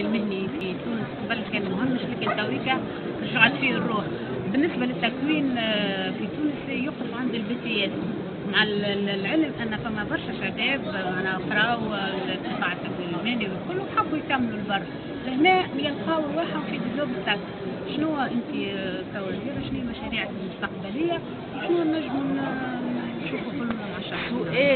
المهني في تونس قبل كان مهمش لكن تويكا رجعت فيه الروح. بالنسبة للتكوين آه، في تونس يقف عند ال BTS مع العلم أن فما برشا شباب أنا قراو قطاع التكوين المهني والكل وحبوا يكملوا البرا. لهنا يلقاو رواحهم في des obstacles شنو أنت آه، كوزيرة شنو المشاريع المستقبلية؟ شنو نجموا نشوفوا كلنا مع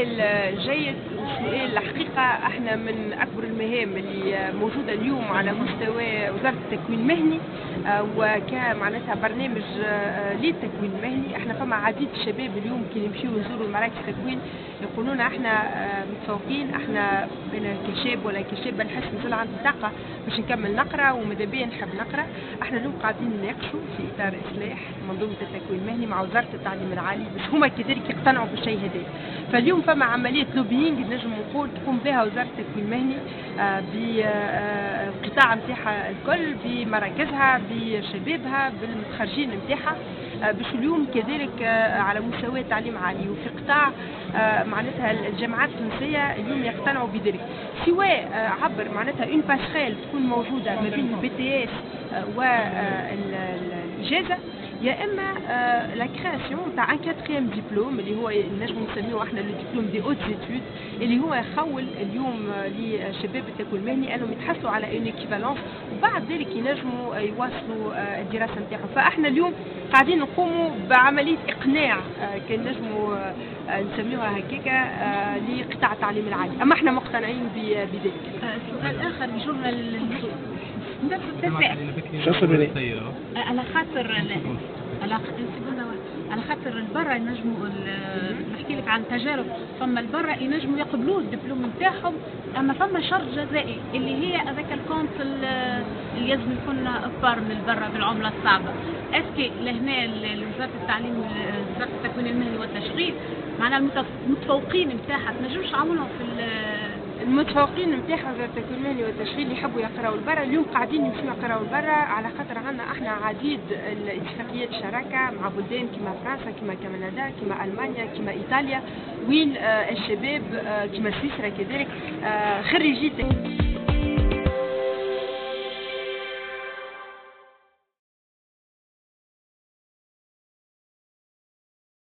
سؤال جيد وسؤال الحقيقة إحنا من أكبر المهام اللي موجودة اليوم على مستوى وزارة التكوين المهني آه، وكمعناتها برنامج آه، للتكوين المهني. إحنا فما عديد الشباب اليوم كي نمشيو نزوروا مراكز التكوين يقولون إحنا آه، متفوقين. إحنا أنا كشاب ولا كشابة نحس نزل عندي طاقة باش نكمل نقرا وماذا بيا نحب نقرا. إحنا اليوم قاعدين نناقشوا في إطار إصلاح منظومة التكوين المهني مع وزارة التعليم العالي باش هما كذلك يقتنعوا بالشيء هذا. فاليوم فما عملية lobbying نجم نقول تقوم بها وزارة التكوين المهني بالقطاع نتاعها الكل بمراكزها بشبابها بالمتخرجين نتاعها آه، باش اليوم كذلك آه، على مستوى التعليم العالي وفي قطاع آه، معناتها الجامعات التونسية اليوم يقتنعوا بذلك. سواء عبر معناتها une passerelle تكون موجودة ما بين ال BTS والاجازه يا إما la création تاع un quatrième diplôme اللي هو نجم نسميه إحنا le diplôme des hautes études اللي هو يخول اليوم لشباب التكوين المهني انهم يتحصلوا على une équivalence وبعد ذلك ينجموا يواصلوا الدراسة نتاعهم. فإحنا اليوم قاعدين نقوموا بعملية إقناع كان نجموا نسميوها هكاكا لقطاع التعليم العالي أما إحنا مقتنعين بذلك. سؤال آخر يجر شو على خاطر على على خاطر البرا ينجموا نحكي لك عن تجارب. فما البرا ينجموا يقبلوا الدبلوم نتاعهم أما فما شرط جزائي اللي هي هذاك ال compte اللي لازم يكون ouvert من البرا بالعملة الصعبة. est-ce que لهنا لوزاره التعليم وزارة التكوين المهني والتشغيل معناها المتفوقين نتاعها تنجمش تعاونهم في المتفوقين نتاعها وزاره التكوين والتشغيل اللي يحبوا يقراوا البرا. اليوم قاعدين يمشيو يقراوا البرا. على خاطر عندنا إحنا عديد الاتفاقيات الشراكه مع بلدان كما فرنسا كما كندا كما ألمانيا كما إيطاليا. وين آه الشباب آه كما سويسرا كذلك. آه خريجي